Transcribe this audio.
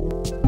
Música